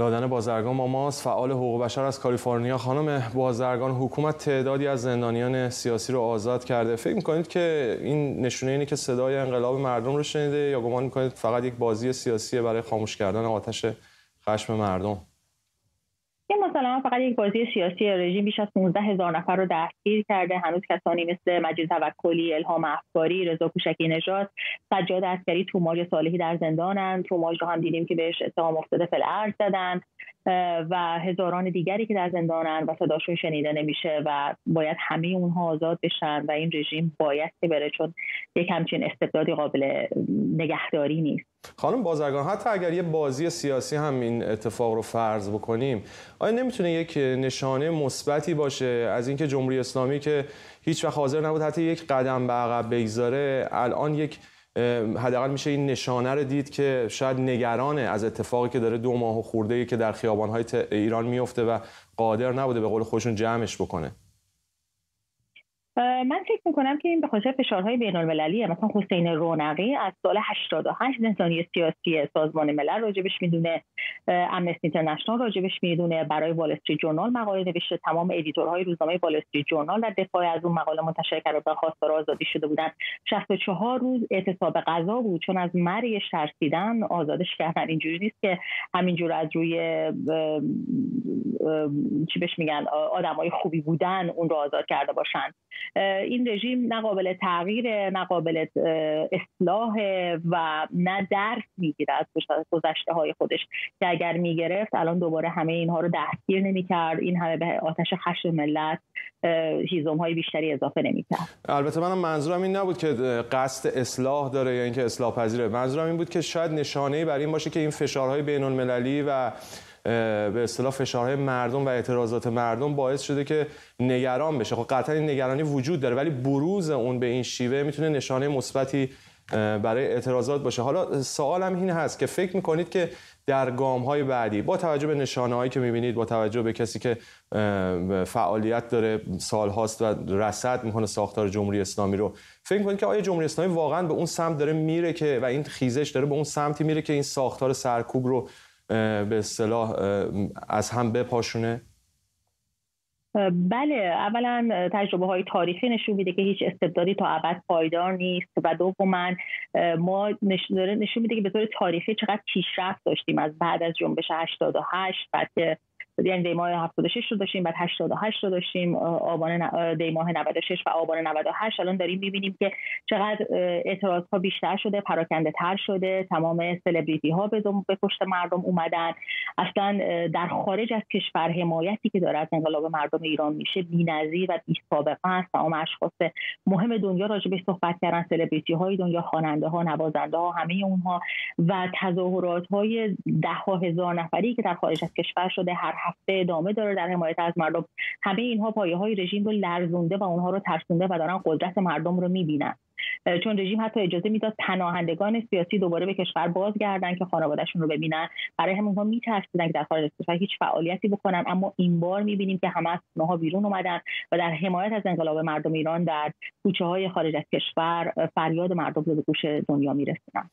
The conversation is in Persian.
دادن بازرگان ما ماست. فعال حقوق بشر از کالیفرنیا. خانم بازرگان حکومت تعدادی از زندانیان سیاسی رو آزاد کرده. فکر می‌کنید که این نشونه اینه که صدای انقلاب مردم رو شنیده یا گمان می‌کنید فقط یک بازی سیاسیه برای خاموش کردن آتش خشم مردم؟ این مثلا فقط یک بازی سیاسی رژیم بیش از 15 هزار نفر رو دستگیر کرده. هنوز کسانی مثل مجید توکلی الهام افکاری رضا کوشکی نژاد سجاد عسکری توماج صالحی در زندانند. توماج رو هم دیدیم که بهش اتهام افتاده فل زدن و هزاران دیگری که در زندانن و صداشون شنیده نمیشه و باید همه اونها آزاد بشن و این رژیم باید که بره چون یک همچین استبدادی قابل نگهداری نیست. خانم بازرگان حتی اگر یه بازی سیاسی هم این اتفاق رو فرض بکنیم آیا نمی‌تونه یک نشانه مثبتی باشه از اینکه جمهوری اسلامی که هیچ وقت حاضر نبود حتی یک قدم به عقب بگذاره الان یک حداقل میشه این نشانه رو دید که شاید نگرانه از اتفاقی که داره دو ماه و خورده که در خیابانهای ایران میفته و قادر نبوده به قول خودشون جمعش بکنه؟ من فکر می‌کنم که این به خاطر فشارهای بین المللیه مثلا حسین رونقی از سال 88 زندانی سیاسی سازمان ملل راجبش می‌دونه Amnesty International راجبش می‌دونه. برای وال استریت جورنال مقاله نوشته. تمام editor های روزنامه وال استریت جورنال در دفاع از اون مقاله منتشر کرده و خواستار آزادی شده بودن. 64 روز اعتصاب غذا بود. چون از مرگش ترسیدن آزادش کردن. اینجوری نیست که همینجور از روی چی بهش میگن آدمای خوبی بودن اون رو آزاد کرده باشن. این رژیم نه قابل تغییر نه قابل اصلاح و نه درس می‌گیره از گذشته های خودش. که اگر می‌گرفت الان دوباره همه اینها رو دستگیر نمی‌کرد. این همه به آتش خشم ملت هیزم های بیشتری اضافه نمی‌کرد. البته منم منظورم این نبود که قصد اصلاح داره یا اینکه اصلاح پذیره منظورم این بود که شاید نشانه بر این باشه که این فشارهای بین المللی و به اصطلاح فشارهای مردم و اعتراضات مردم باعث شده که نگران بشه. خب قطعا این نگرانی وجود داره ولی بروز اون به این شیوه می‌تونه نشانه مثبتی برای اعتراضات باشه. حالا سوالم این هست که فکر می‌کنید که در گام های بعدی با توجه به نشانه هایی که می‌بینید با توجه به کسی که فعالیت داره سال هاست و رصد می‌کنه ساختار جمهوری اسلامی رو فکر می‌کنید که آیا جمهوری اسلامی واقعا به اون سمت داره میره که و این خیزش داره به اون سمتی میره که این ساختار سرکوب رو به اصطلاح از هم بپاشونه. بله اولا تجربه های تاریخی نشون میده که هیچ استبدادی تا ابد پایدار نیست و دوما ما نشون میده که به طور تاریخی چقدر پیشرفت داشتیم از بعد از جنبش 88 بعد که یعنی دی ماه 76 رو داشتیم بعد 88 رو داشتیم آبان دی ماه 96 و آبان 98 الان داریم می‌بینیم که چقدر اعتراض ها بیشتر شده پراکنده تر شده. تمام سلبریتی ها به پشت مردم اومدن. اصلا در خارج از کشور حمایتی که داره از انقلاب مردم ایران میشه بی‌نظیر و بی سابقه است. تمام اشخاص مهم دنیا راجع به صحبت کردن. سلبریتی های دنیا خواننده ها نوازنده ها همه اونها. و تظاهرات های ده ها هزار نفری که در خارج از کشور شده هر هفته ادامه داره در حمایت از مردم. همه اینها پایه های رژیم رو لرزونده و اونها رو ترسونده و دارن قدرت مردم رو می‌بینن. چون رژیم حتی اجازه می‌داد پناهندگان سیاسی دوباره به کشور بازگردن که خانوادهشون رو ببینن. برای همین ها میترسیدن که در خارج از کشور هیچ فعالیتی بکنن اما این بار می‌بینیم که همه از ها بیرون اومدن و در حمایت از انقلاب مردم ایران در کوچه های خارج از کشور فریاد مردم رو به گوش دنیا میرسونن.